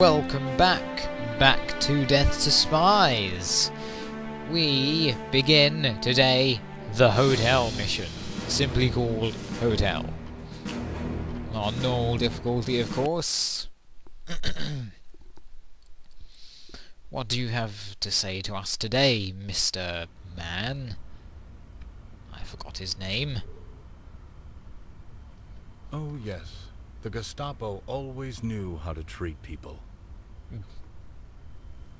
Welcome back, back to Death to Spies. We begin today the hotel mission, simply called Hotel. On normal difficulty, of course. what do you have to say to us today, Mr. Man? I forgot his name. Oh, yes. The Gestapo always knew how to treat people.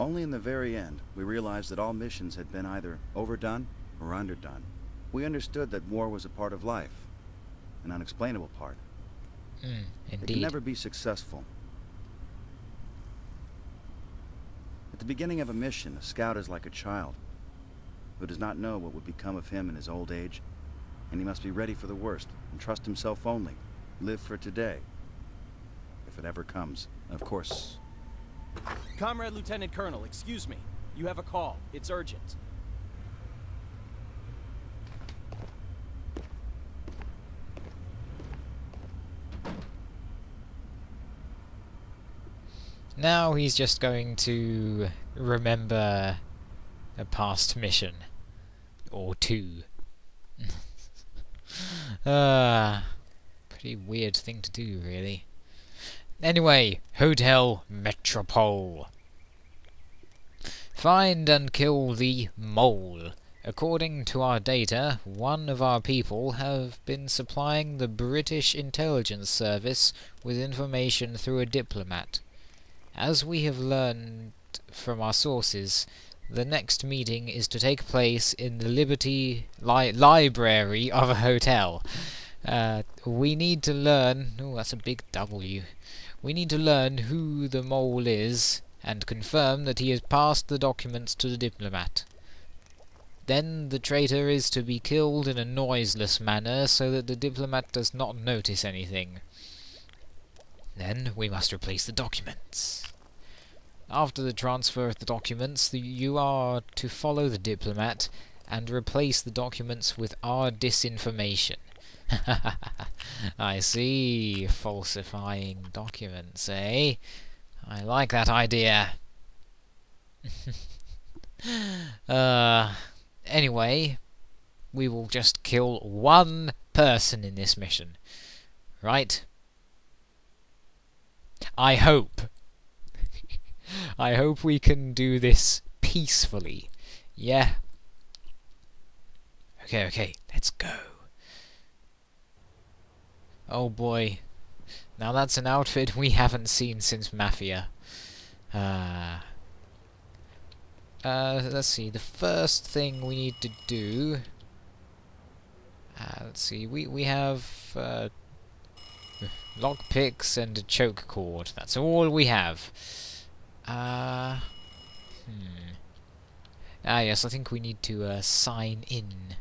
Only in the very end, we realized that all missions had been either overdone or underdone. We understood that war was a part of life, an unexplainable part. Mm, It can never be successful. At the beginning of a mission, a scout is like a child who does not know what would become of him in his old age, and he must be ready for the worst and trust himself only. Live for today, if it ever comes. Of course, Comrade Lieutenant Colonel, excuse me. You have a call. It's urgent. Now he's just going to remember a past mission. Or two. Ah, pretty weird thing to do, really. Anyway, Hotel Metropole. Find and kill the mole. According to our data, one of our people have been supplying the British intelligence service with information through a diplomat. As we have learned from our sources, the next meeting is to take place in the Liberty li Library of a hotel. Uh, we need to learn. Oh, that's a big W. We need to learn who the mole is and confirm that he has passed the documents to the diplomat. Then the traitor is to be killed in a noiseless manner so that the diplomat does not notice anything. Then we must replace the documents. After the transfer of the documents, the, you are to follow the diplomat and replace the documents with our disinformation. I see. Falsifying documents, eh? I like that idea. uh, anyway, we will just kill one person in this mission. Right? I hope. I hope we can do this peacefully. Yeah? Okay, okay, let's go. Oh boy. Now that's an outfit we haven't seen since Mafia. Uh, uh, let's see, the first thing we need to do... Uh, let's see, we, we have... Uh, lockpicks and a choke cord. That's all we have. Uh, hmm. Ah, yes, I think we need to uh, sign in.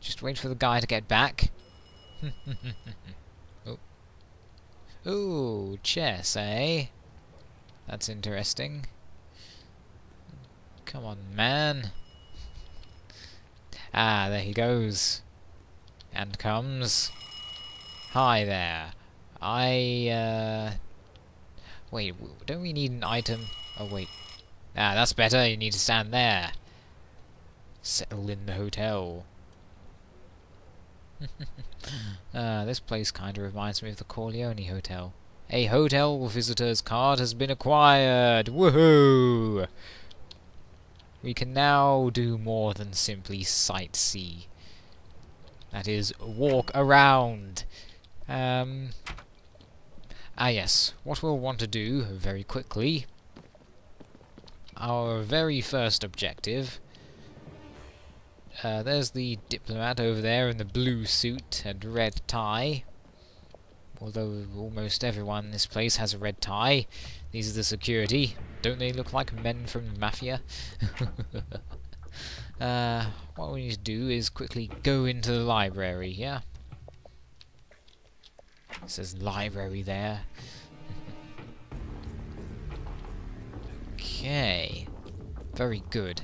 Just wait for the guy to get back. oh. Ooh, chess, eh? That's interesting. Come on, man. Ah, there he goes. And comes. Hi there. I, uh... Wait, don't we need an item? Oh, wait. Ah, that's better. You need to stand there. Settle in the hotel. uh, this place kind of reminds me of the Corleone Hotel. A hotel visitor's card has been acquired! Woohoo! We can now do more than simply sightsee. That is, walk around. Um, ah yes, what we'll want to do, very quickly, our very first objective, uh, there's the diplomat over there in the blue suit and red tie, although almost everyone in this place has a red tie. These are the security. Don't they look like men from Mafia? uh, what we need to do is quickly go into the library, yeah? It says library there. okay. Very good.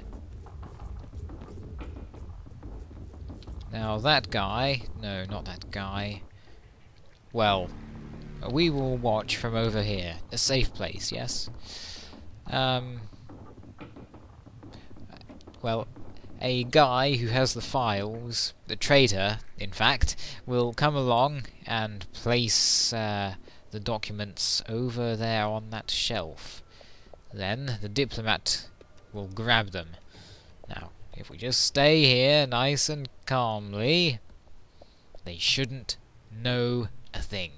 Now that guy... No, not that guy. Well, We will watch from over here. A safe place, yes? Um... Well, a guy who has the files, the traitor, in fact, will come along and place uh, the documents over there on that shelf. Then the diplomat will grab them. Now, if we just stay here nice and calmly, they shouldn't know a thing.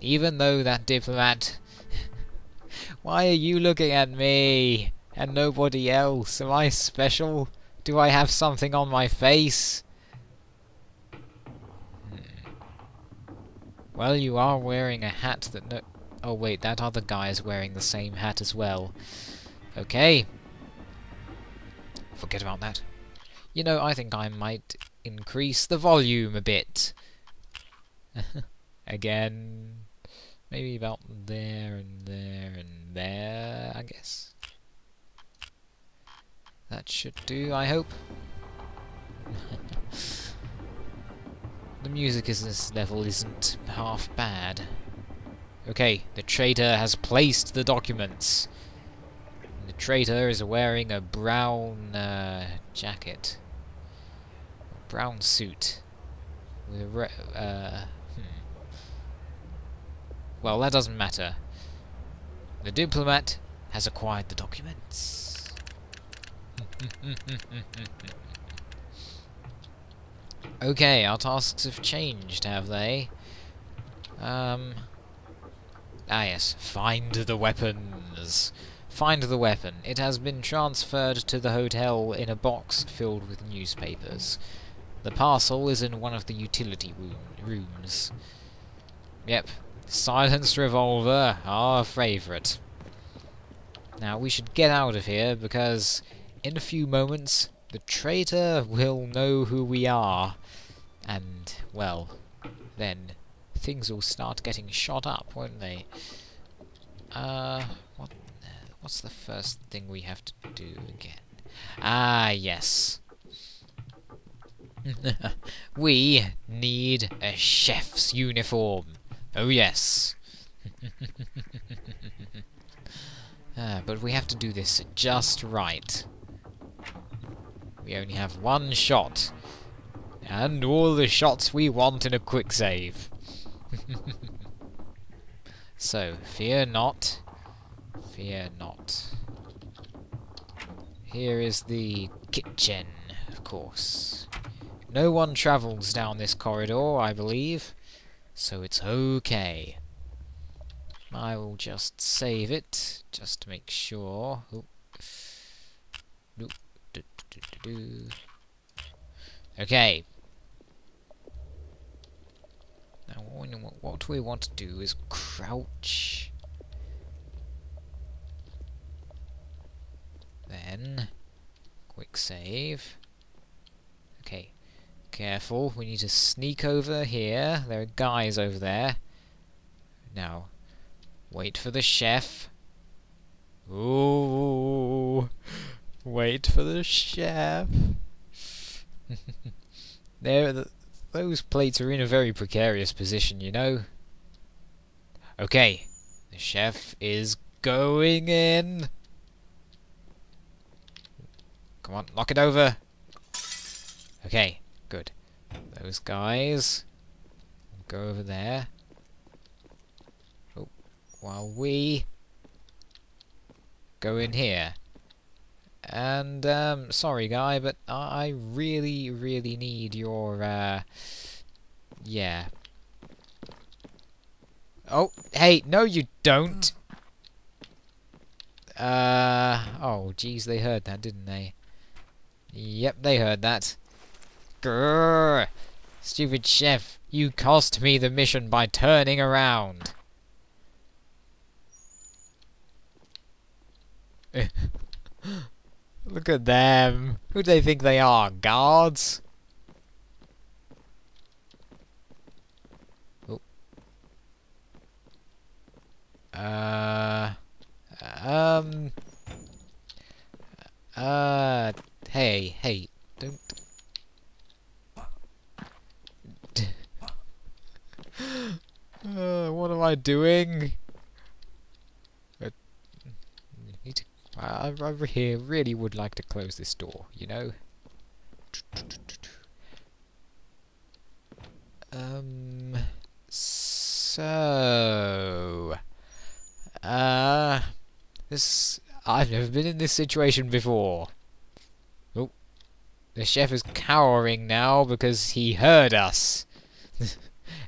Even though that diplomat... Why are you looking at me? And nobody else? Am I special? Do I have something on my face? Hmm. Well, you are wearing a hat that no... Oh wait, that other guy is wearing the same hat as well. Okay. Forget about that. You know, I think I might increase the volume a bit. Again. Maybe about there and there and there, I guess. That should do, I hope. the music in this level isn't half bad. Okay, the traitor has placed the documents. The traitor is wearing a brown uh, jacket. Brown suit. With a uh, hmm. Well, that doesn't matter. The diplomat has acquired the documents. okay, our tasks have changed, have they? Um... Ah yes, find the weapons. Find the weapon. It has been transferred to the hotel in a box filled with newspapers. The parcel is in one of the utility rooms. Yep, silenced revolver, our favourite. Now, we should get out of here, because in a few moments, the traitor will know who we are. And, well, then things will start getting shot up, won't they? Uh, what's the first thing we have to do again? Ah, yes. we need a chef's uniform. Oh, yes. ah, but we have to do this just right. We only have one shot. And all the shots we want in a quick save. so, fear not. Fear not. Here is the kitchen, of course. No one travels down this corridor, I believe, so it's okay. I will just save it, just to make sure. Okay. Now, what we want to do is crouch. Then, quick save. Okay, careful, we need to sneak over here. There are guys over there. Now, wait for the chef. Ooh. Wait for the chef. there, the, those plates are in a very precarious position, you know. Okay, the chef is going in. Come on, knock it over. Okay, good. Those guys go over there. Oh, while we go in here. And, um, sorry guy, but I really, really need your, uh, yeah. Oh, hey, no you don't! Uh, oh, jeez, they heard that, didn't they? Yep, they heard that. Grrr! Stupid chef, you cost me the mission by turning around. Look at them. Who do they think they are? Guards? Oh. Uh... Um... Uh... Hey, hey, don't... uh, what am I doing? Uh, I, I I here really would like to close this door, you know? Um, so, uh, this, I've never been in this situation before. The chef is cowering now because he heard us.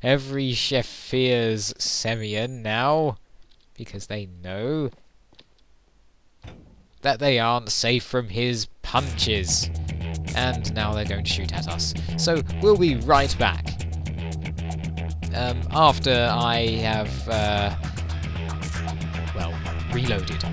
Every chef fears Semyon now, because they know that they aren't safe from his punches. And now they're going to shoot at us. So we'll be right back. Um, after I have, uh, well, reloaded.